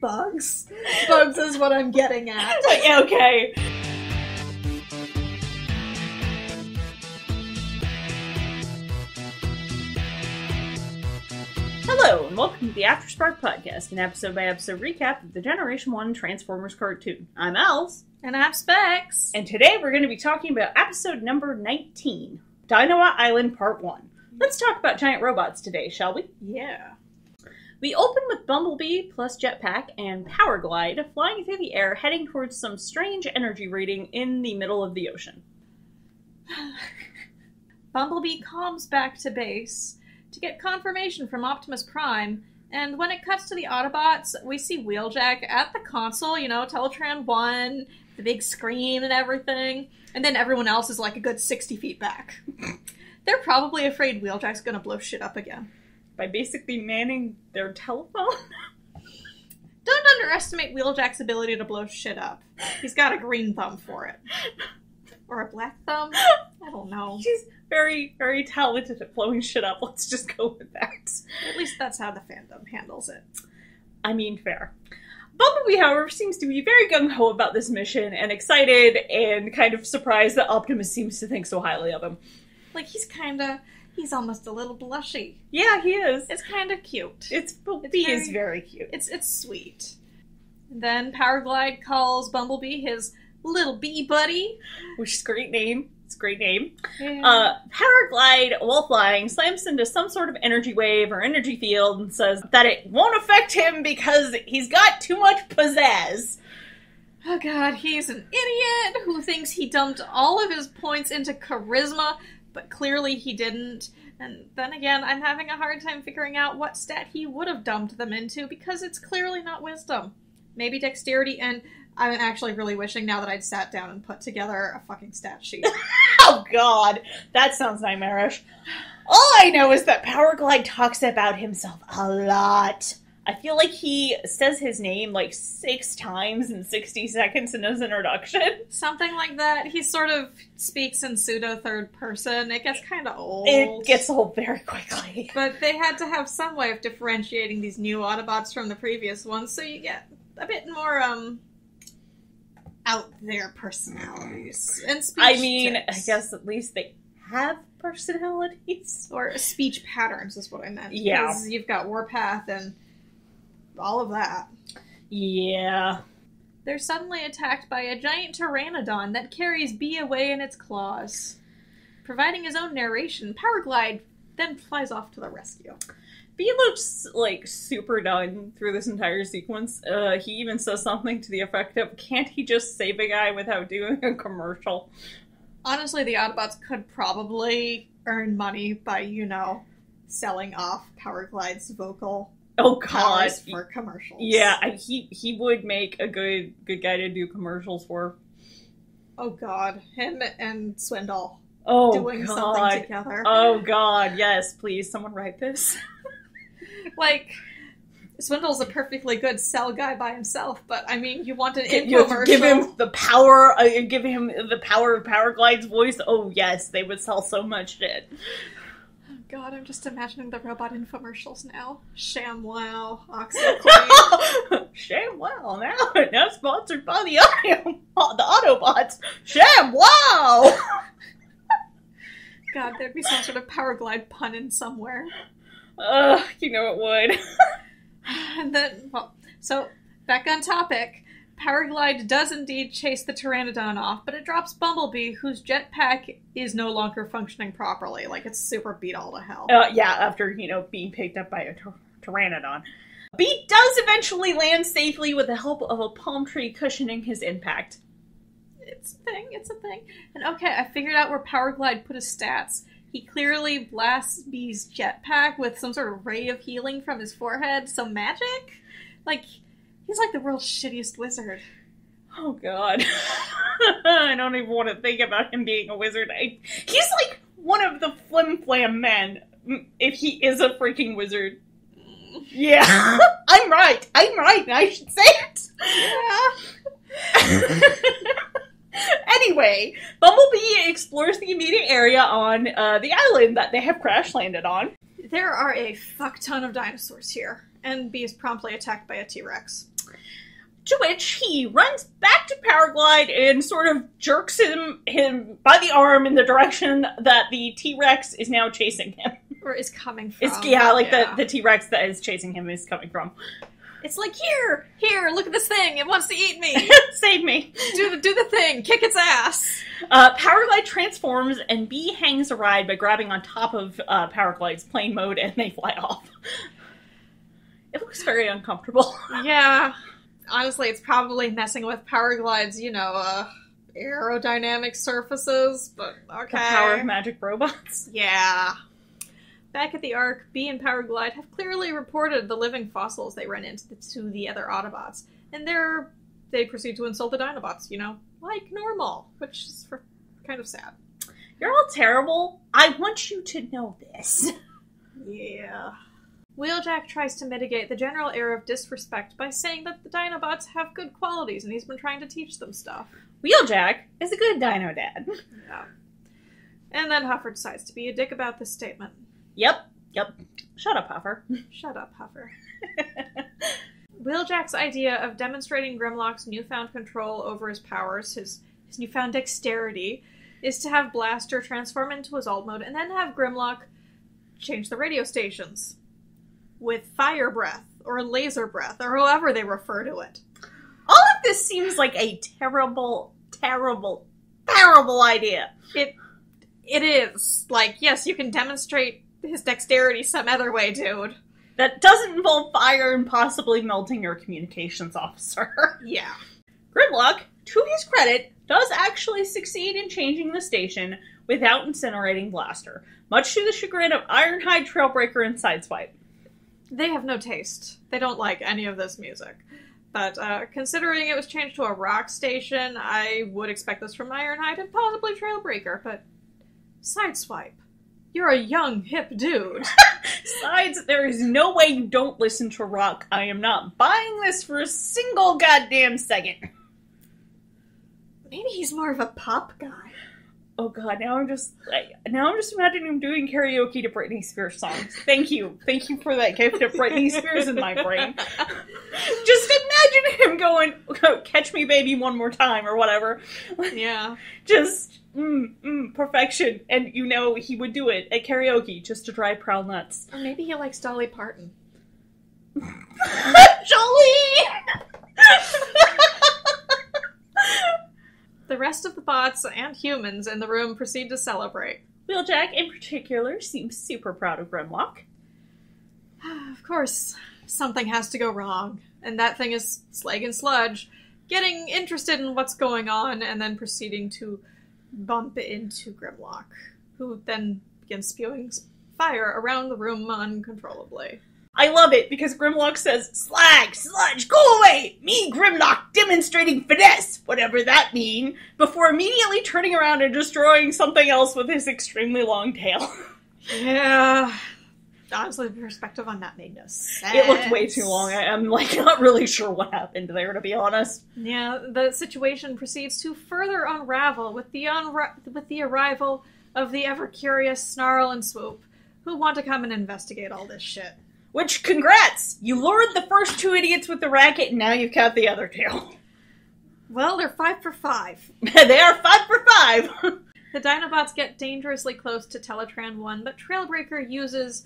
bugs. Bugs is what I'm getting at. Like, okay. Hello, and welcome to the Afterspark Podcast, an episode by episode recap of the Generation 1 Transformers cartoon. I'm Els, And I'm Specs. and today we're going to be talking about episode number 19 Dinobot Island Part 1. Let's talk about giant robots today, shall we? Yeah. We open with Bumblebee plus Jetpack and Powerglide flying through the air, heading towards some strange energy reading in the middle of the ocean. Bumblebee calms back to base to get confirmation from Optimus Prime. And when it cuts to the Autobots, we see Wheeljack at the console, you know, Teletran 1, the big screen and everything. And then everyone else is like a good 60 feet back. They're probably afraid Wheeljack's gonna blow shit up again. By basically manning their telephone. Don't underestimate Wheeljack's ability to blow shit up. He's got a green thumb for it. Or a black thumb? I don't know. She's very, very talented at blowing shit up. Let's just go with that. At least that's how the fandom handles it. I mean, fair. Bumblebee, however, seems to be very gung ho about this mission and excited and kind of surprised that Optimus seems to think so highly of him. Like he's kinda he's almost a little blushy. Yeah, he is. It's kinda cute. It's Bumblebee very- is very cute. It's it's sweet. Then Powerglide calls Bumblebee his little bee buddy. Which is a great name. It's a great name. Yeah. Uh, Powerglide, while flying, slams into some sort of energy wave or energy field and says that it won't affect him because he's got too much pizzazz. oh god, he's an idiot who thinks he dumped all of his points into charisma, but clearly he didn't. And then again, I'm having a hard time figuring out what stat he would have dumped them into because it's clearly not wisdom. Maybe dexterity, and I'm actually really wishing now that I'd sat down and put together a fucking stat sheet. Oh god, that sounds nightmarish. All I know is that Powerglide talks about himself a lot. I feel like he says his name like six times in 60 seconds in his introduction. Something like that. He sort of speaks in pseudo third person. It gets kind of old. It gets old very quickly. But they had to have some way of differentiating these new Autobots from the previous ones, so you get a bit more um out there personalities and speech. I mean, I guess at least they have personalities. or speech patterns is what I meant. Yeah. you've got Warpath and all of that. Yeah. They're suddenly attacked by a giant pteranodon that carries Bee away in its claws. Providing his own narration, Powerglide then flies off to the rescue. B looks like super done through this entire sequence. Uh, he even says something to the effect of, "Can't he just save a guy without doing a commercial?" Honestly, the Autobots could probably earn money by, you know, selling off Powerglide's vocal Oh God, for commercials. yeah, I, he he would make a good good guy to do commercials for. Oh god, him and Swindle Oh doing something God, together. oh God, yes, please, someone write this. like Swindle's a perfectly good sell guy by himself, but I mean, you want an to infomercial. give him the power. Uh, give him the power of Powerglide's voice. Oh yes, they would sell so much shit. God, I'm just imagining the robot infomercials now. ShamWow, OxiClean. Sham wow now now sponsored by the audio the Autobots. Sham wow. God, there'd be some sort of Powerglide pun in somewhere. Ugh, you know it would. And then, well, so back on topic. Powerglide does indeed chase the Pteranodon off, but it drops Bumblebee, whose jetpack is no longer functioning properly. Like, it's super beat all to hell. Uh, yeah, after you know being picked up by a pteranodon. Beat does eventually land safely with the help of a palm tree cushioning his impact. It's a thing, it's a thing. And okay, I figured out where Powerglide put his stats. He clearly blasts Bee's jetpack with some sort of ray of healing from his forehead. So magic? Like, he's like the world's shittiest wizard. Oh god. I don't even want to think about him being a wizard. I, he's like one of the flim flam men. mm, If he is a freaking wizard. Yeah. I'm right. I'm right. I should say it. Yeah. anyway, Bumblebee explores the immediate area on uh, the island that they have crash landed on. There are a fuck ton of dinosaurs here, and B is promptly attacked by a T Rex. To which he runs back to Powerglide and sort of jerks him him by the arm in the direction that the T Rex is now chasing him. Or is coming from. It's yeah, like the the T Rex that is chasing him is coming from. It's like here, here, look at this thing. It wants to eat me. Save me. do the do the thing. Kick its ass. Uh, Powerglide transforms and B hangs a ride by grabbing on top of uh, Powerglide's plane mode and they fly off. Looks very uncomfortable. Yeah. Honestly, it's probably messing with Powerglide's, you know, uh, aerodynamic surfaces, but okay. The power of magic robots. Yeah. Back at the Ark, B and Powerglide have clearly reported the living fossils they run into the, to the other Autobots, and they're they proceed to insult the Dinobots, you know, like normal, which is for, kind of sad. You're all terrible. I want you to know this. Yeah. Wheeljack tries to mitigate the general air of disrespect by saying that the Dinobots have good qualities and he's been trying to teach them stuff. Wheeljack is a good dino dad. Yeah. And then Huffer decides to be a dick about this statement. Yep, yep. Shut up, Huffer. Shut up, Huffer. Wheeljack's idea of demonstrating Grimlock's newfound control over his powers, his, his newfound dexterity, is to have Blaster transform into his alt mode and then have Grimlock change the radio stations with fire breath or laser breath or however they refer to it. All of this seems like a terrible, terrible, terrible idea. It it is. Like, yes, you can demonstrate his dexterity some other way, dude. That doesn't involve fire and possibly melting your communications officer. Yeah. Grimlock, to his credit, does actually succeed in changing the station without incinerating Blaster, much to the chagrin of Ironhide, Trailbreaker, and Sideswipe. They have no taste. They don't like any of this music. But uh, considering it was changed to a rock station, I would expect this from Ironhide and possibly Trailbreaker, but Sideswipe. You're a young, hip dude. Besides, there is no way you don't listen to rock. I am not buying this for a single goddamn second. Maybe he's more of a pop guy. Oh god, now I'm just like, now I'm just imagining him doing karaoke to Britney Spears songs. Thank you, thank you for that gift of Britney Spears in my brain. Just imagine him going, "Catch me, baby, one more time" or whatever. Yeah. Just mm, mm, perfection, and you know he would do it at karaoke just to drive Prowl nuts. Or maybe he likes Dolly Parton. The rest of the bots and humans in the room proceed to celebrate. Wheeljack, in particular, seems super proud of Grimlock. Of course, something has to go wrong, and that thing is Slag and Sludge getting interested in what's going on and then proceeding to bump into Grimlock, who then begins spewing fire around the room uncontrollably. I love it because Grimlock says, Slag, sludge, go away! Me, Grimlock, demonstrating finesse, whatever that mean, before immediately turning around and destroying something else with his extremely long tail. Yeah. Honestly, the perspective on that made no sense. it looked way too long. I, I'm like not really sure what happened there, to be honest. Yeah, the situation proceeds to further unravel with the unra- with the arrival of the ever curious Snarl and Swoop, who want to come and investigate all this shit. Which, congrats! You lured the first two idiots with the racket, and now you've caught the other two. Well, they're five for five. they are five for five! The Dinobots get dangerously close to Teletran 1, but Trailbreaker uses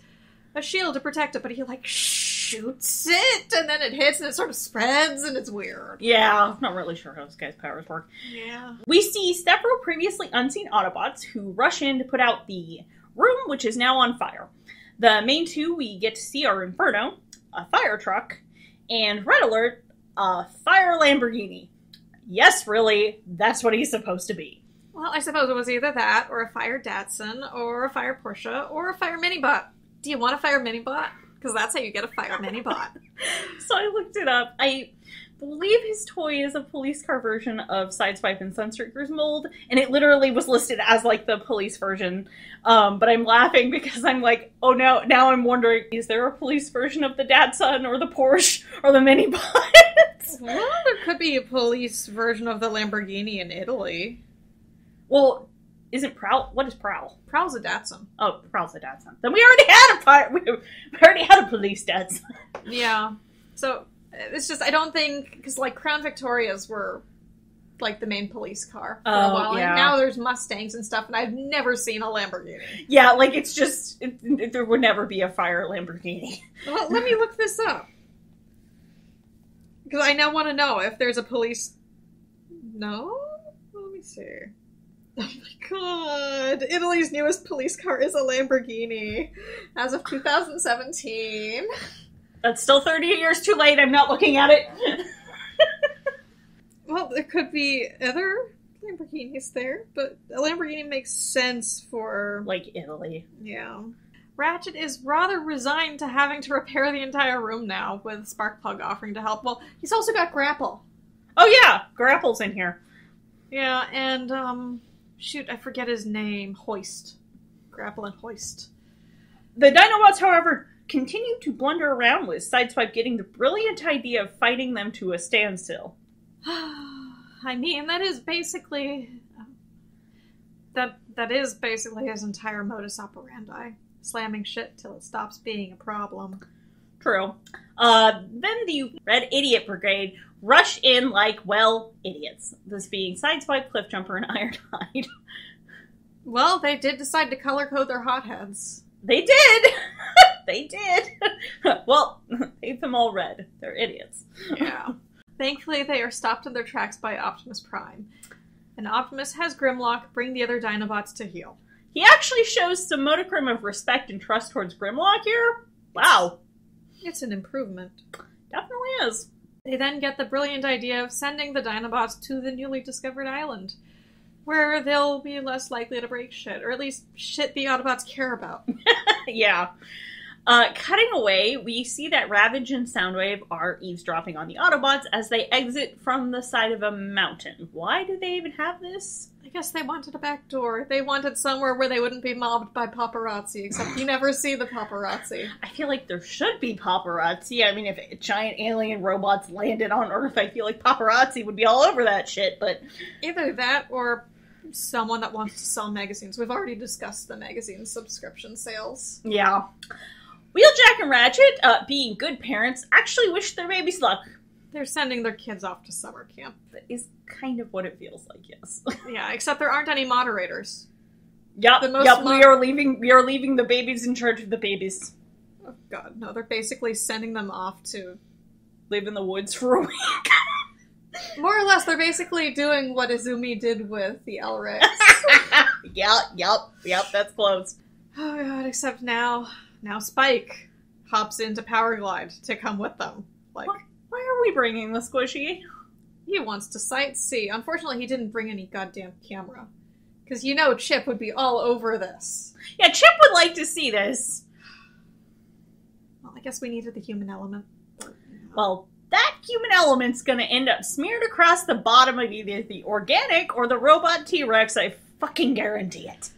a shield to protect it, but he, like, shoots it, and then it hits, and it sort of spreads, and it's weird. yeah, I'm not really sure how this guy's powers work. Yeah. We see several previously unseen Autobots who rush in to put out the room, which is now on fire. The main two we get to see are Inferno, a fire truck, and Red Alert, a fire Lamborghini. Yes, really, that's what he's supposed to be. Well, I suppose it was either that, or a fire Datsun, or a fire Porsche, or a fire Minibot. Do you want a fire Minibot? Because that's how you get a fire Minibot. So I looked it up. I believe his toy is a police car version of Sideswipe and Sunstreaker's mold, and it literally was listed as like the police version. Um, but I'm laughing because I'm like, oh no, now I'm wondering, is there a police version of the Datsun or the Porsche or the Minibot? well, there could be a police version of the Lamborghini in Italy. well, isn't Prowl? What is Prowl? Prowl's a Datsun. Oh, Prowl's a Datsun. Then we already had a. We we already had a police Datsun. Yeah. So It's just I don't think because like Crown Victorias were like the main police car for Oh, a while, yeah. and now there's Mustangs and stuff, and I've never seen a Lamborghini. Yeah, like it's just it, it- there would never be a fire Lamborghini. Well, let me look this up because I now want to know if there's a police. No, let me see. Oh my god! Italy's newest police car is a Lamborghini, as of 2017. That's still 30 years too late. I'm not looking at it. Well, there could be other Lamborghinis there, but a Lamborghini makes sense for like Italy. yeah. Ratchet is rather resigned to having to repair the entire room now, with Sparkplug offering to help. Well, he's also got Grapple. Oh yeah, Grapple's in here. Yeah, and um, shoot, I forget his name. Hoist, Grapple and Hoist. The Dinobots, however, continue to blunder around with Sideswipe getting the brilliant idea of fighting them to a standstill. I mean, that is basically that that is basically his entire modus operandi: slamming shit till it stops being a problem. True. Uh, then the Red Idiot Brigade rush in like, well, idiots. This being Sideswipe, Cliffjumper, and Ironhide. Well, they did decide to color code their hotheads. They did! they did! well, paint them all red. They're idiots. Yeah. Thankfully, they are stopped in their tracks by Optimus Prime. And Optimus has Grimlock bring the other Dinobots to heal. He actually shows some modicum of respect and trust towards Grimlock here. Wow. It's an improvement. Definitely is. They then get the brilliant idea of sending the Dinobots to the newly discovered island, where they'll be less likely to break shit, or at least shit the Autobots care about. yeah. Uh, cutting away, we see that Ravage and Soundwave are eavesdropping on the Autobots as they exit from the side of a mountain. Why do they even have this? I guess they wanted a back door. They wanted somewhere where they wouldn't be mobbed by paparazzi, except you never see the paparazzi. I feel like there should be paparazzi. I mean, if giant alien robots landed on Earth, I feel like paparazzi would be all over that shit, but Either that or someone that wants to sell magazines. We've already discussed the magazine subscription sales. yeah. Wheeljack and Ratchet, uh, being good parents, actually wish their babies luck. They're sending their kids off to summer camp. That is kind of what it feels like, yes. Yeah, except there aren't any moderators. Yep, The most yep, mo- we are leaving we are leaving the babies in charge of the babies. Oh god, no, they're basically sending them off to Live in the woods for a week. more or less they're basically doing what Izumi did with the Elrex. yep, yep, yep, that's close. oh god, except now now Spike hops into Powerglide to come with them. Like What? Why are we bringing the squishy? he wants to sightsee. Unfortunately, he didn't bring any goddamn camera. Because you know Chip would be all over this. Yeah, Chip would like to see this. Well, I guess we needed the human element. Well, that human element's gonna end up smeared across the bottom of either the organic or the robot T Rex, I fucking guarantee it.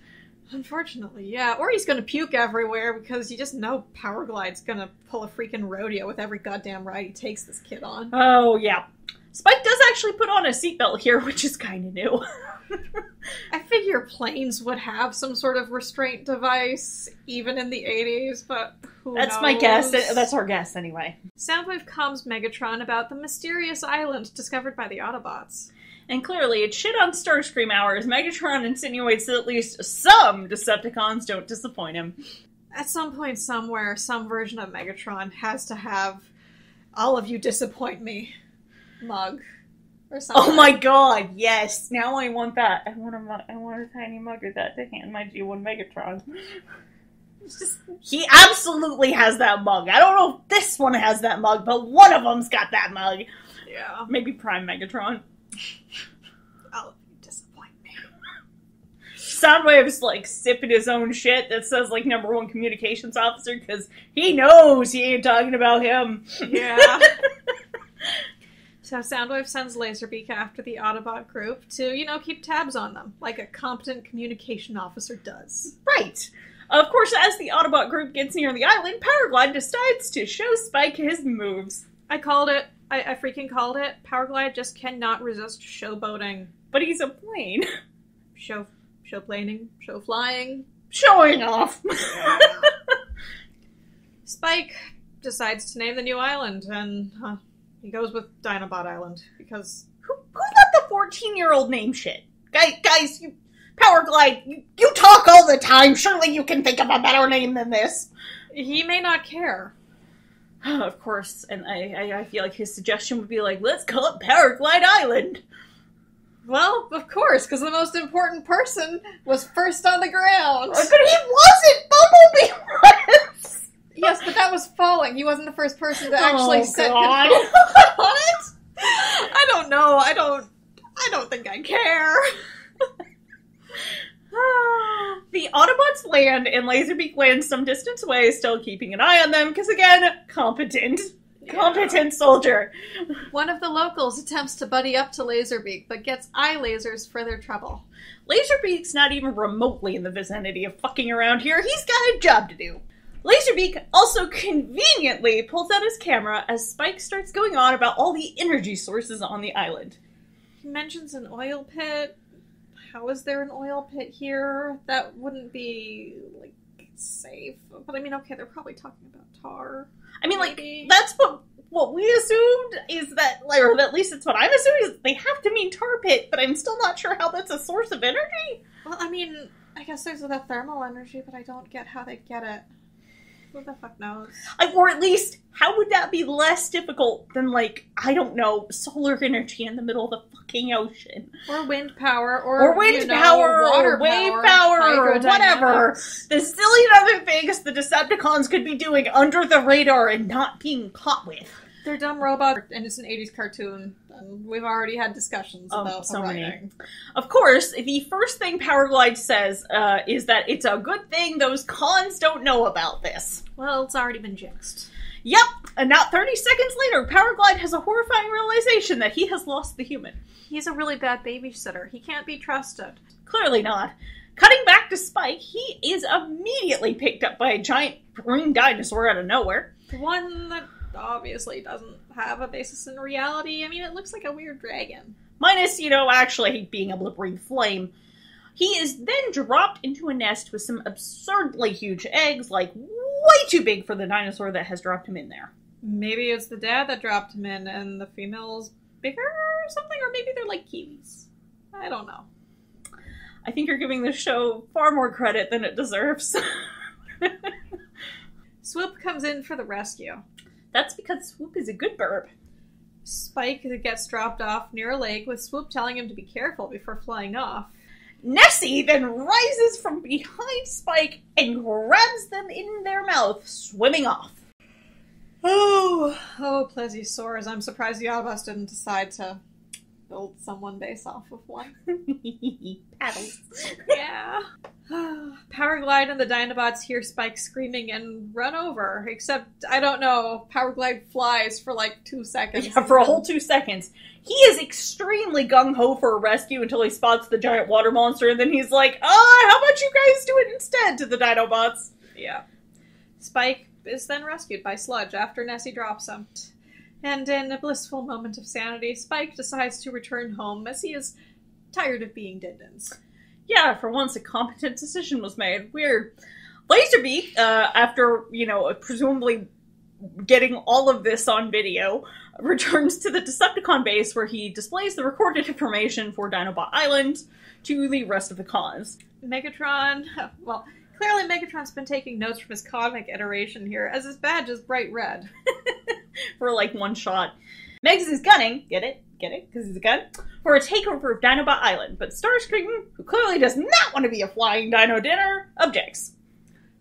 Unfortunately, yeah. Or he's gonna puke everywhere because you just know Powerglide's gonna pull a freaking rodeo with every goddamn ride he takes this kid on. Oh, yeah. Spike does actually put on a seatbelt here, which is kind of new. I figure planes would have some sort of restraint device, even in the 80s, but who That's my guess. That's our guess, anyway. Soundwave calms Megatron about the mysterious island discovered by the Autobots. And clearly, it's shit on Starscream hour as Megatron insinuates that at least some Decepticons don't disappoint him. At some point, somewhere, some version of Megatron has to have all of you disappoint me mug or something. Oh my god, yes! Now I want that. I want a, mu- I want a tiny mug of that to hand my G1 Megatron. Just, he absolutely has that mug. I don't know if this one has that mug, but one of them's got that mug. Yeah. Maybe Prime Megatron. All of you disappoint me. Soundwave's like sipping his own shit that says like number one communications officer because he knows he ain't talking about him. Yeah. so Soundwave sends Laserbeak after the Autobot group to, you know, keep tabs on them, like a competent communication officer does. Right. Of course, as the Autobot group gets near the island, Powerglide decides to show Spike his moves. I called it. I, I freaking called it. Powerglide just cannot resist showboating. But he's a plane. Show, show planing, show flying. Showing off. Spike decides to name the new island, and uh, He goes with Dinobot Island because Who, who let the 14 year old name shit? Guys, guys, you. Powerglide, you, you talk all the time. Surely you can think of a better name than this. he may not care. of course, and I, I, I feel like his suggestion would be like, let's call it Powerglide Island. Well, of course, because the most important person was first on the ground. But he wasn't! Bumblebee was! yes, but that was falling. He wasn't the first person to actually Oh, set God. control on it. I don't know. I don't. I don't think I care. The Autobots land and Laserbeak lands some distance away, still keeping an eye on them, because again, competent. Competent soldier. One of the locals attempts to buddy up to Laserbeak, but gets eye lasers for their trouble. Laserbeak's not even remotely in the vicinity of fucking around here. He's got a job to do. Laserbeak also conveniently pulls out his camera as Spike starts going on about all the energy sources on the island. He mentions an oil pit. How is there an oil pit here? That wouldn't be like safe. But I mean, okay, they're probably talking about tar. I mean, like, that's what what we assumed is that, like, or at least it's what I'm assuming is they have to mean tar pit, but I'm still not sure how that's a source of energy. Well, I mean, I guess there's the thermal energy, but I don't get how they get it. Who the fuck knows? Or at least, how would that be less difficult than, like, I don't know, solar energy in the middle of the fucking ocean? Or wind power, or, Or wind you know, power, or water wave power, power, or whatever. The silly other things the Decepticons could be doing under the radar and not being caught with. They're dumb robots, and it's an '80s cartoon. And we've already had discussions Oh, about so many. Of course, the first thing Powerglide says uh, is that it's a good thing those cons don't know about this. Well, it's already been jinxed. Yep, and now 30 seconds later, Powerglide has a horrifying realization that he has lost the human. He's a really bad babysitter. He can't be trusted. Clearly not. Cutting back to Spike, he is immediately picked up by a giant green dinosaur out of nowhere. One that obviously doesn't have a basis in reality. I mean, it looks like a weird dragon. Minus, you know, actually being able to breathe flame. He is then dropped into a nest with some absurdly huge eggs, like way too big for the dinosaur that has dropped him in there. Maybe it's the dad that dropped him in, and the female's bigger or something, or maybe they're like kiwis. I don't know. I think you're giving this show far more credit than it deserves. Swoop comes in for the rescue. That's because Swoop is a good burb. Spike gets dropped off near a lake with Swoop telling him to be careful before flying off. Nessie then rises from behind Spike and grabs them in their mouth, swimming off. Oh, oh, plesiosaurs. I'm surprised the Autobots didn't decide to build someone based off of one. Paddles. yeah. Powerglide and the Dinobots hear Spike screaming and run over, except, I don't know, Powerglide flies for like two seconds. Yeah, for a whole two seconds. He is extremely gung ho for a rescue until he spots the giant water monster, and then he's like, "Ah, how about you guys do it instead?" To the Dinobots. Yeah. Spike is then rescued by Sludge after Nessie drops him. And in a blissful moment of sanity, Spike decides to return home as he is tired of being Dindins. Yeah, for once a competent decision was made. Weird. Laserbeak, uh, after you know, presumably getting all of this on video, returns to the Decepticon base where he displays the recorded information for Dinobot Island to the rest of the cons. Megatron, well, clearly Megatron's been taking notes from his comic iteration here, as his badge is bright red. for like one shot. Megs is gunning, get it? Get it? Because he's a gun? For a takeover of Dinobot Island, but Starscream, who clearly does not want to be a flying dino dinner, objects.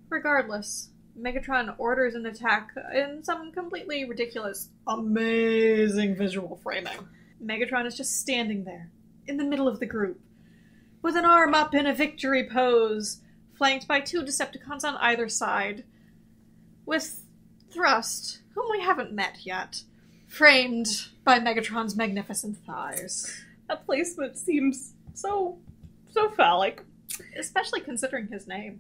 Regardless, Megatron orders an attack in some completely ridiculous, amazing visual framing. Megatron is just standing there, in the middle of the group, with an arm up in a victory pose, flanked by two Decepticons on either side, with Thrust, whom we haven't met yet, framed by Megatron's magnificent thighs. That placement seems so, so phallic. Especially considering his name.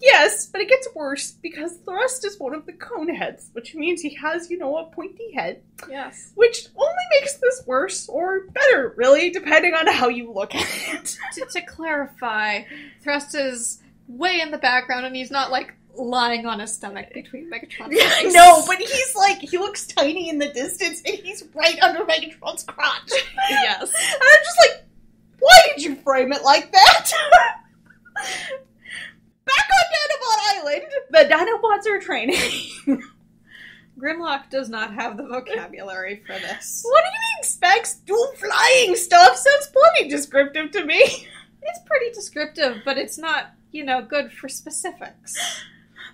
Yes, but it gets worse because Thrust is one of the cone heads, which means he has, you know, a pointy head, Yes. which only makes this worse or better, really, depending on how you look at it. to, to clarify, Thrust is way in the background and he's not like lying on his stomach between Megatron's legs. no, but he's like he looks tiny in the distance, and he's right under Megatron's crotch. yes. And I'm just like, why did you frame it like that? Back on Dinobot Island, the Dinobots are training. Grimlock does not have the vocabulary for this. what do you mean specs do flying stuff? Sounds plenty descriptive to me. It's pretty descriptive, but it's not, you know, good for specifics.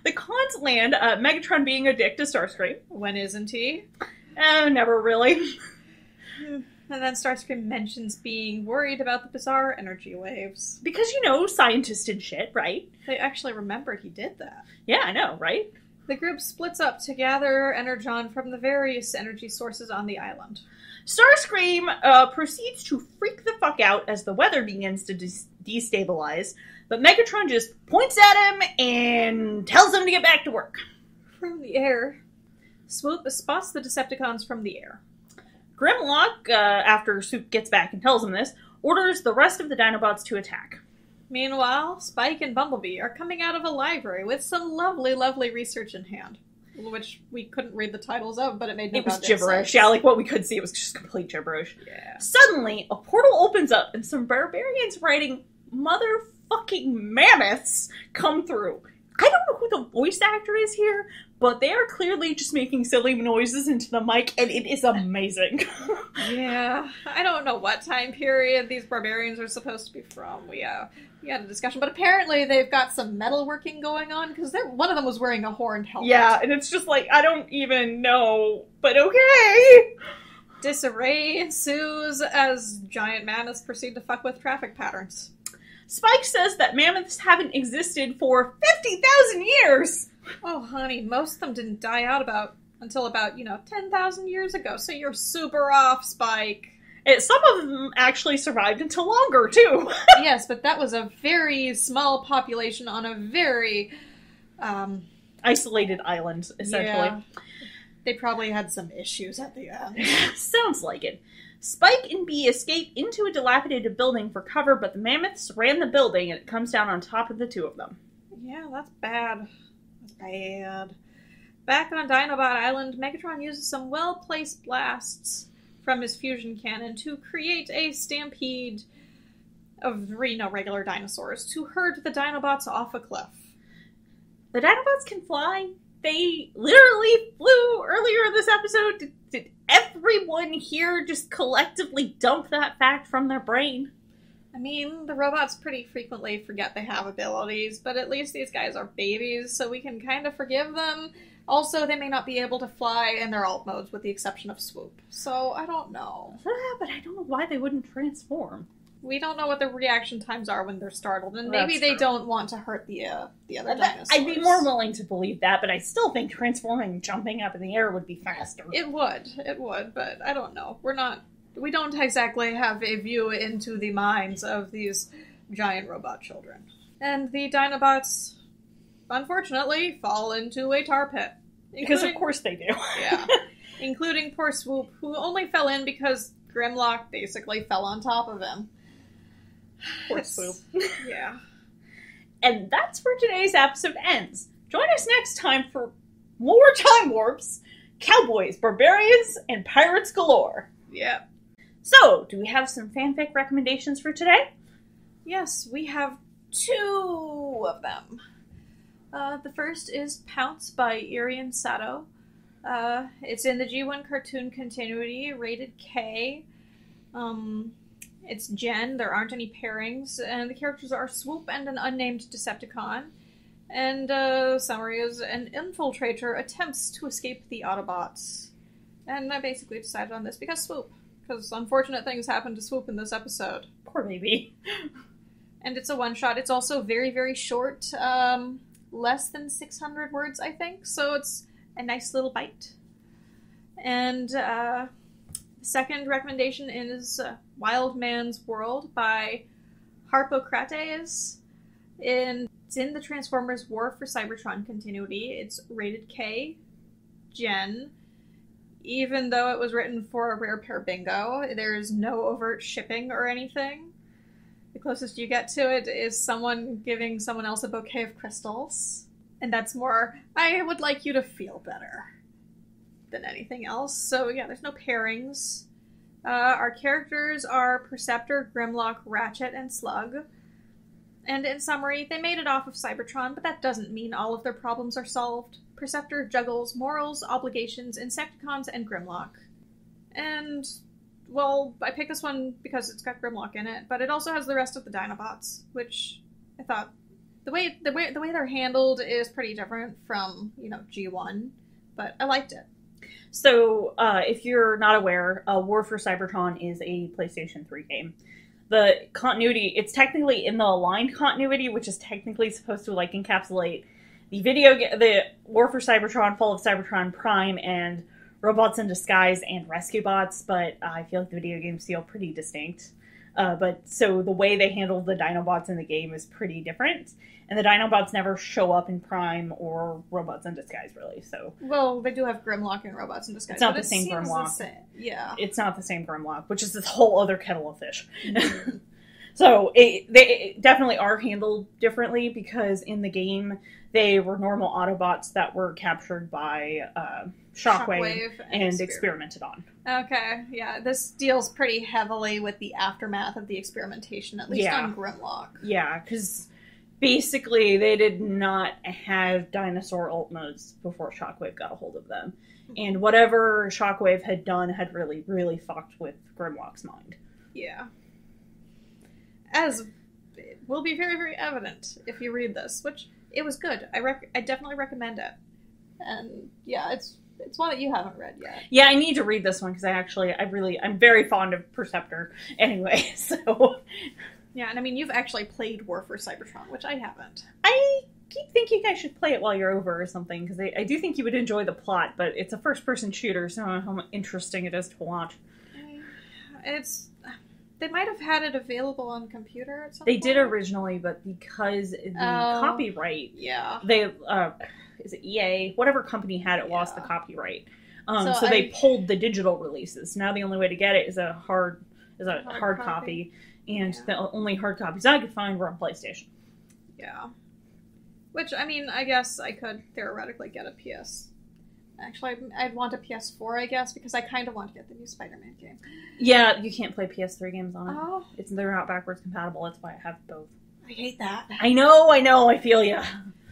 The cons land, uh, Megatron being a dick to Starscream. When isn't he? Oh, never really. And then Starscream mentions being worried about the bizarre energy waves. Because, you know, scientists and shit, right? They actually remember he did that. Yeah, I know, right? The group splits up to gather energon from the various energy sources on the island. Starscream uh, proceeds to freak the fuck out as the weather begins to des- destabilize, but Megatron just points at him and tells him to get back to work. From the air, Swoop spots the Decepticons from the air. Grimlock, uh, after Swoop gets back and tells him this, orders the rest of the Dinobots to attack. Meanwhile, Spike and Bumblebee are coming out of a library with some lovely, lovely research in hand, which we couldn't read the titles of, but it made no It was gibberish. sense. Yeah, like what we could see, it was just complete gibberish. Yeah. Suddenly, a portal opens up and some barbarians riding motherfucking mammoths come through. I don't know who the voice actor is here, but they are clearly just making silly noises into the mic, and it is amazing. Yeah, I don't know what time period these barbarians are supposed to be from. We uh, we had a discussion, but apparently they've got some metalworking going on because one of them was wearing a horned helmet. yeah, and it's just like, I don't even know, but okay. Disarray ensues as giant mammoths proceed to fuck with traffic patterns. Spike says that mammoths haven't existed for 50,000 years! Oh, honey, most of them didn't die out about until about you know ten thousand years ago. So you're super off, Spike. And some of them actually survived until longer, too. yes, but that was a very small population on a very um, Isolated island, essentially. Yeah. They probably had some issues at the end. Sounds like it. Spike and Bee escape into a dilapidated building for cover, but the mammoths ran the building and it comes down on top of the two of them. Yeah, that's bad. That's bad. Back on Dinobot Island, Megatron uses some well placed blasts from his fusion cannon to create a stampede of know, regular dinosaurs to herd the Dinobots off a cliff. The Dinobots can fly. They literally flew earlier in this episode. Did, did everyone here just collectively dump that fact from their brain? I mean, the robots pretty frequently forget they have abilities, but at least these guys are babies, so we can kind of forgive them. Also, they may not be able to fly in their alt modes, with the exception of swoop. So I don't know. Ah, but I don't know why they wouldn't transform. We don't know what the reaction times are when they're startled, and That's maybe they true. don't want to hurt the uh, the other dinosaurs. I'd be more willing to believe that, but I still think transforming jumping up in the air would be faster. It would, it would, but I don't know. We're not. We don't exactly have a view into the minds of these giant robot children. And the Dinobots, unfortunately, fall into a tar pit. because of course they do. Yeah. Including poor Swoop, who only fell in because Grimlock basically fell on top of him. Poor Swoop. Yeah. And that's where today's episode ends. Join us next time for more time warps, cowboys, barbarians, and pirates galore. Yeah. So, do we have some fanfic recommendations for today? Yes, we have two of them. Uh, the first is Pounce by Irian Sato. Uh, it's in the G1 cartoon continuity, rated K. Um, it's Gen, there aren't any pairings, and the characters are Swoop and an unnamed Decepticon. And uh, summary is an infiltrator attempts to escape the Autobots. And I basically decided on this because Swoop. Because unfortunate things happen to Swoop in this episode Poor baby. and it's a one shot. It's also very, very short, um, less than 600 words, I think. So it's a nice little bite. And uh, second recommendation is uh, Wild Man's World by Harpocrates. And it's in the Transformers War for Cybertron continuity. It's rated K, Gen. Even though it was written for a rare pair bingo, there's no overt shipping or anything. The closest you get to it is someone giving someone else a bouquet of crystals. and that's more. I would like you to feel better than anything else. So yeah, there's no pairings. Uh, our characters are Perceptor, Grimlock, Ratchet, and Slug. And in summary, they made it off of Cybertron, but that doesn't mean all of their problems are solved. Perceptor juggles morals, obligations, Insecticons, and Grimlock. And, well, I picked this one because it's got Grimlock in it, but it also has the rest of the Dinobots, which I thought the way the way the way they're handled is pretty different from you know G1, but I liked it. So, uh, if you're not aware, uh, War for Cybertron is a PlayStation 3 game. The continuity, it's technically in the aligned continuity, which is technically supposed to like encapsulate the video, the War for Cybertron, Fall of Cybertron Prime, and Robots in Disguise and Rescue Bots. But I feel like the video games feel pretty distinct. Uh, but so the way they handle the Dinobots in the game is pretty different, and the Dinobots never show up in Prime or Robots in Disguise, really. So Well, they do have Grimlock and Robots in Disguise. It's not the it same Grimlock. The same. Yeah. it's not the same Grimlock, which is this whole other kettle of fish. so it, they definitely are handled differently because in the game they were normal Autobots that were captured by uh, Shockwave, and Exper- experimented on. Okay, yeah, this deals pretty heavily with the aftermath of the experimentation, at least Yeah. on Grimlock. Yeah, because basically they did not have dinosaur alt modes before Shockwave got a hold of them. And whatever Shockwave had done had really, really fucked with Grimlock's mind. Yeah. As it will be very, very evident if you read this, which it was good. I rec- I definitely recommend it. And yeah, it's it's one that you haven't read yet. Yeah, I need to read this one because I actually, I really, I'm very fond of Perceptor anyway. So Yeah, and I mean you've actually played War for Cybertron, which I haven't. I keep thinking I should play it while you're over or something because I, I do think you would enjoy the plot, but it's a first person shooter, so I don't know how interesting it is to watch. It's they might have had it available on computer at some They point. did originally, but because the Oh. copyright, Yeah. they, uh, is it EA? Whatever company had it lost the copyright. Um, so So they pulled the digital releases. Now the only way to get it is a hard is a Hard hard, copy. copy. and Yeah. the only hard copies I could find were on PlayStation. Yeah. Which I mean, I guess I could theoretically get a PS. Actually, I'd, I'd want a PS4, I guess, because I kind of want to get the new Spider-Man game. Yeah, you can't play PS3 games on it. Oh, It's they're not backwards compatible. That's why I have both. I hate that. I know, I know, I feel you.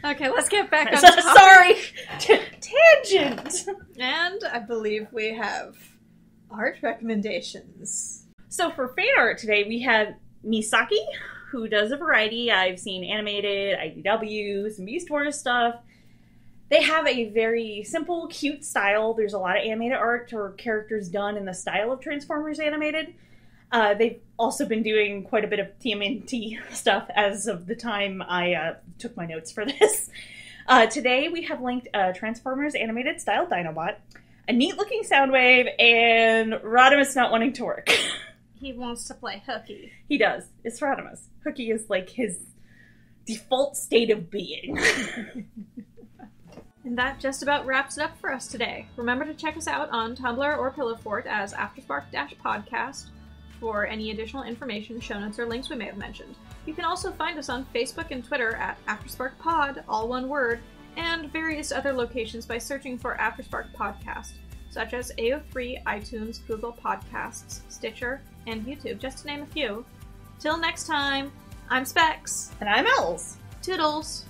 Okay, let's get back on topic. Sorry, T- tangent. And I believe we have art recommendations. So for fan art today, we have Misaki, who does a variety. I've seen animated, IDW, some Beast Wars stuff. They have a very simple, cute style. There's a lot of animated art or characters done in the style of Transformers animated. Uh, they've also been doing quite a bit of TMNT stuff as of the time I uh, took my notes for this. Uh, today we have linked a Transformers animated style Dinobot, a neat looking Soundwave, and Rodimus not wanting to work. He wants to play hooky. He does. It's Rodimus. Hooky is like his default state of being. And that just about wraps it up for us today. Remember to check us out on Tumblr or Pillowfort as Afterspark Podcast for any additional information, show notes, or links we may have mentioned. You can also find us on Facebook and Twitter at Afterspark Pod, all one word, and various other locations by searching for Afterspark Podcast, such as AO3, iTunes, Google Podcasts, Stitcher, and YouTube, just to name a few. Till next time, I'm Specs. and I'm Els. Toodles!